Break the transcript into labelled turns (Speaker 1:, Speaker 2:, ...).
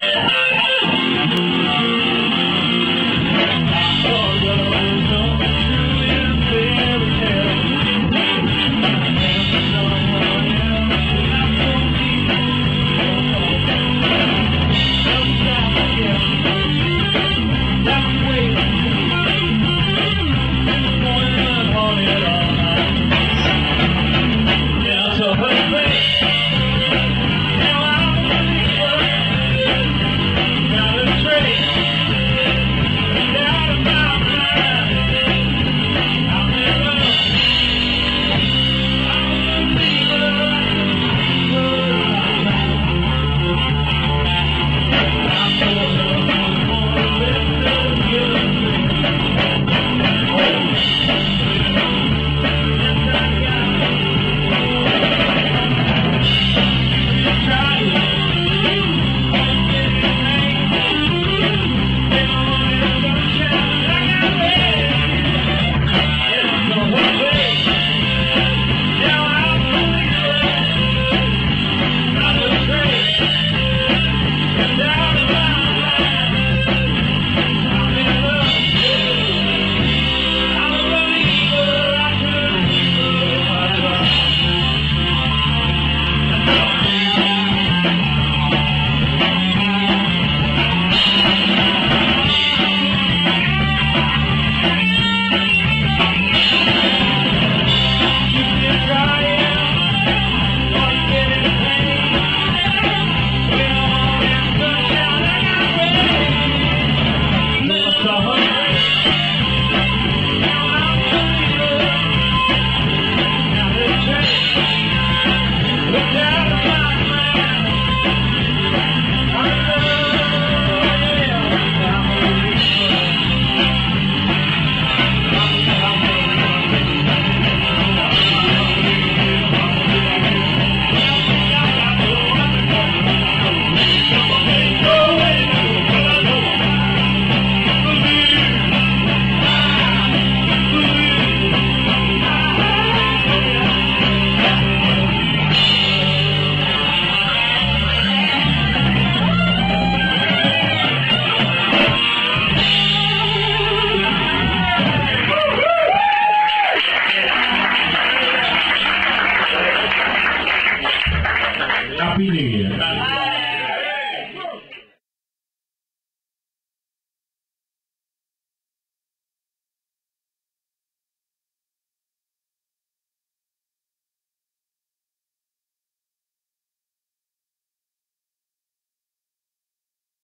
Speaker 1: Happy New Year.